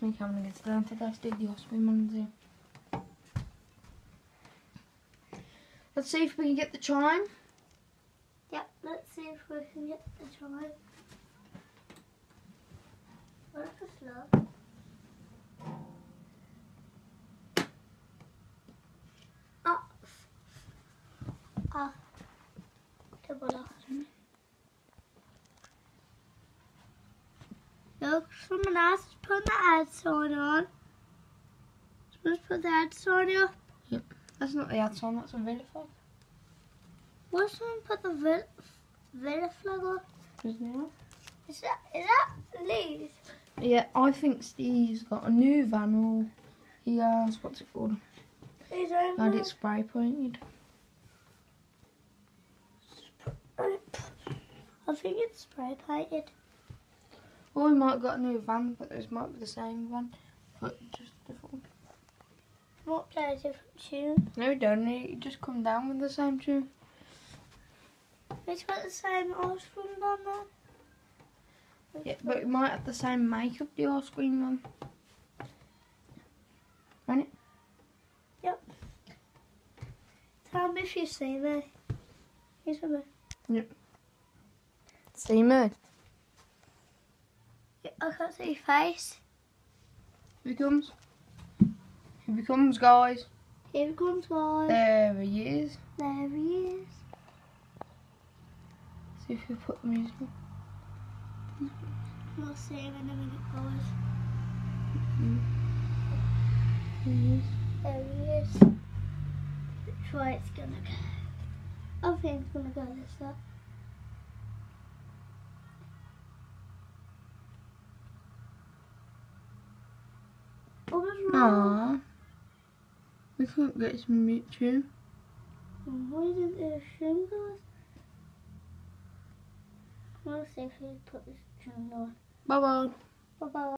to let's do the Osprey ones here. Let's see if we can get the chime. Yep, let's see if we can get the chime. What if it's low? Double up. Look, someone else putting the ad sign on. Someone's put the ad sign Yep. That's not the ad sign, that's a Villa flag. Why someone put the Villa, Villa flag on? Isn't it? Is that, is that Lee's? Yeah, I think Steve's got a new van or he has, what's it called? Is that Had it spray painted. I think it's spray painted. Or we might have got a new van, but this might be the same van. But just different. What play a different tune? No, he don't. He just come down with the same tune. It's got the same ice cream on there. Yeah, but it might have the same make of the ice cream one. Right? Yep. Tell me if you see me. You see me? Yep. See me. I can't see your face. Here he comes. Here he comes, guys. Here he comes, guys. There he is. There he is. See if we put the music on. We'll see him in a minute, guys. Mm-hmm. He is. There he is. Which way it's gonna go? I think it's gonna go this way. What was wrong? Aww. We can't get some tune. Why didn't it assume? We'll see if he put this tune on. Bye bye. Bye bye.